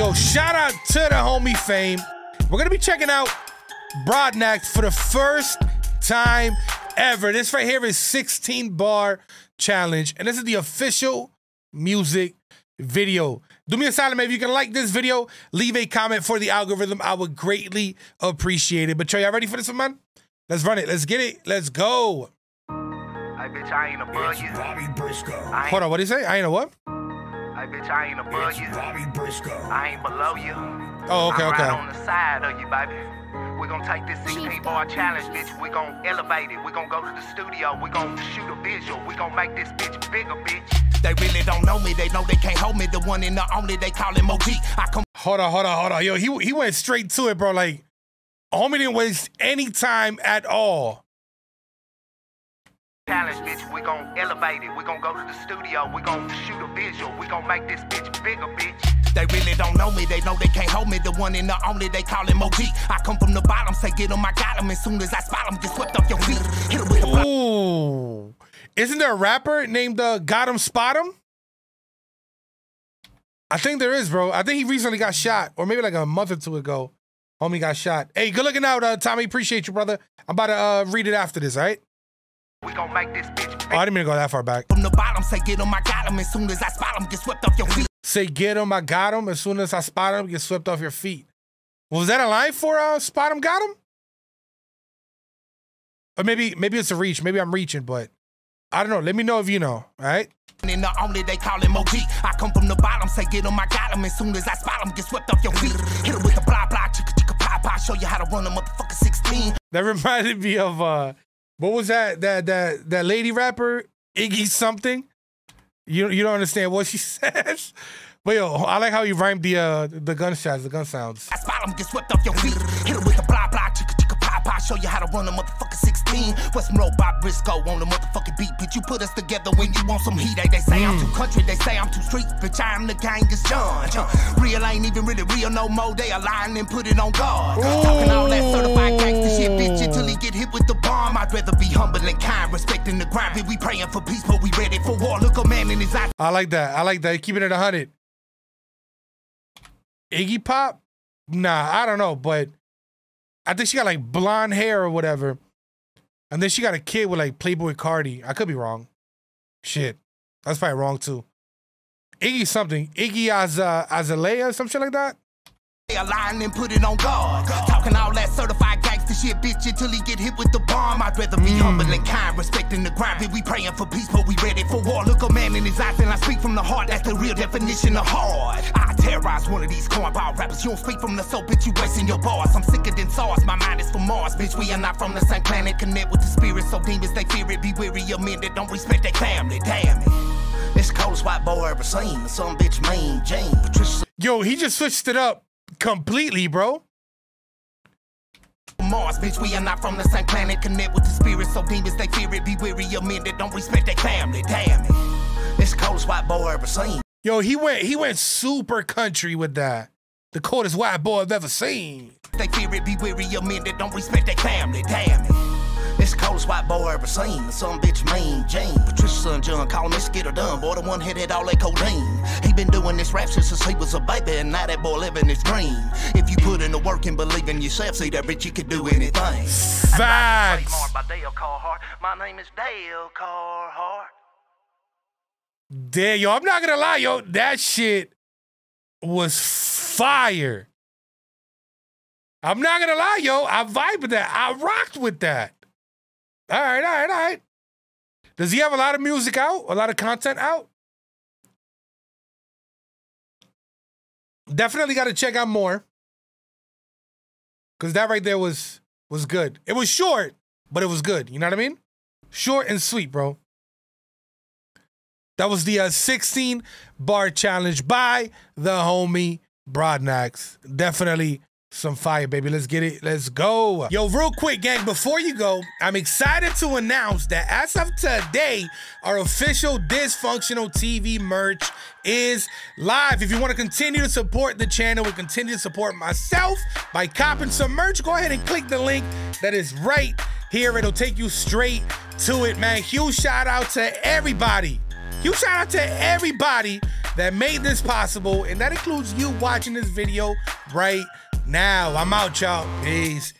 Yo, shout out to the homie Fame. We're gonna be checking out Brodnax for the first time ever. This right here is 16 bar challenge, and this is the official music video. Do me a solid, man. If you can like this video, leave a comment for the algorithm. I would greatly appreciate it. But y'all ready for this one, man? Let's run it. Let's get it. Let's go. Hey, bitch, I ain't above you. Bobby Briscoe. Hold on, what did he say? I ain't know what? Hey, bitch, I ain't above you. Bobby Briscoe. I ain't below you. Oh, okay, I'm okay. right on the side of you, baby. We're gonna take this 16 bar challenge, bitch. We're gonna elevate it. We're gonna go to the studio. We're gonna shoot a visual. We're gonna make this bitch bigger, bitch. They really don't know me. They know they can't hold me. The one and the only they call him OG. I come Hold on, hold on, hold on. Yo, he he went straight to it, bro. Like, homie didn't waste any time at all. Challenge, bitch. We're gonna elevate it. We're gonna go to the studio. We're gonna shoot a visual. We're gonna make this bitch bigger, bitch. They really don't know me. They know they can't hold me. The one and the only they call him OG. I come from the bottom. Say get 'em, I got 'em. As soon as I spot 'em, get swept off your feet. Hit 'em with the. Ooh. Isn't there a rapper named uh, Got Him Spot Him? I think there is, bro. I think he recently got shot, or maybe like a month or two ago. Homie got shot. Hey, good looking out, uh, Tommy. Appreciate you, brother. I'm about to uh, read it after this, all right? We gonna make this bitch Oh, I didn't mean to go that far back. From the bottom, say get 'em, I got 'em. As soon as I spot 'em, get swept off your feet. Say, get him, I got him. As soon as I spot him, get swept off your feet. Was that a line for uh, spot him, got him? Or maybe maybe it's a reach. Maybe I'm reaching, but I don't know. Let me know if you know, all right? And the only they call him OG. I come from the bottom, say get 'em, I got 'em. As soon as I spot 'em, get swept off your feet. Hit 'em with the blah blah, chicka chicka pop pop. Show you how to run a motherfucker 16. That reminded me of uh what was that that that that lady rapper Iggy something? You you don't understand what she says. But yo, I like how you rhymed the uh the gunshots, the gun sounds. I spot 'em, get swept off your feet. Hit 'em with the blah blah, chicka chicka pop pop. Show you how to run a motherfucker 16. West Road Bob Briscoe on the motherfucking beat. Bitch, you put us together when you want some heat. They, they say I'm too country, they say I'm too street. Bitch, I'm the Genghis John. Uh, Real ain't even really real no more. They are lying and put it on guard. Talking all that certified gangster shit, bitch, until he get hit with the humble and kind, respecting the grind. We praying for peace, but we ready for war. Look a man in his eyes. I like that. I like that. Keeping it 100. Iggy Pop? Nah, I don't know, but I think she got like blonde hair or whatever. And then she got a kid with like Playboi Carti. I could be wrong. Shit. That's probably wrong too. Iggy something. Iggy Aza uh, Azalea, some shit like that. They are lying and put it on guard. Talking all that certified shit, bitch, until he get hit with the bomb. I'd rather be mm. humble and kind, respecting the grind. Bitch, we praying for peace, but we ready for war. Look a man in his eyes, and I speak from the heart. That's the real definition of hard. I terrorize one of these cornball rappers. You don't speak from the soul, bitch, you wasting your bars. I'm sicker than SARS. My mind is from Mars, bitch. We are not from the same planet. Connect with the spirit, so demons they fear it. Be weary of men that don't respect their family. Damn it. It's coldest white boy I ever seen. Some bitch mean Jane Patricia. Yo, he just switched it up completely, bro. Mars, bitch, we are not from the same planet. Connect with the spirit, so demons they fear it. Be weary of men that don't respect their family. Damn it. It's the coldest white boy I ever seen. Yo, he went he went super country with that. The coldest white boy I've ever seen. They fear it. Be weary of men that don't respect their family. Damn it. It's coldest white boy I ever seen. Some bitch mean Jane. Patricia son John call him, let's get. Boy, the one headed all that codeine. He been doing this rap shit since he was a baby, and now that boy living his dream. If you put in the work and believe in yourself, see that bitch, you can do anything. Facts. Trademarked by Dale Carhart. My name is Dale Carhart. Damn, yo, I'm not gonna lie, yo, that shit was fire. I'm not gonna lie, yo, I vibe with that. I rocked with that. All right, all right, all right. Does he have a lot of music out? A lot of content out? Definitely got to check out more. Cause that right there was was good. It was short, but it was good. You know what I mean? Short and sweet, bro. That was the uh, 16 bar challenge by the homie Brodnax. Definitely some fire, baby. Let's get it. Let's go. Yo, real quick, gang, before you go, I'm excited to announce that as of today, our official Disfunktional TV merch is live. If you want to continue to support the channel and continue to support myself by copping some merch, go ahead and click the link that is right here. It'll take you straight to it, man. Huge shout out to everybody. Huge shout out to everybody that made this possible, and that includes you watching this video right now. I'm out, y'all. Peace.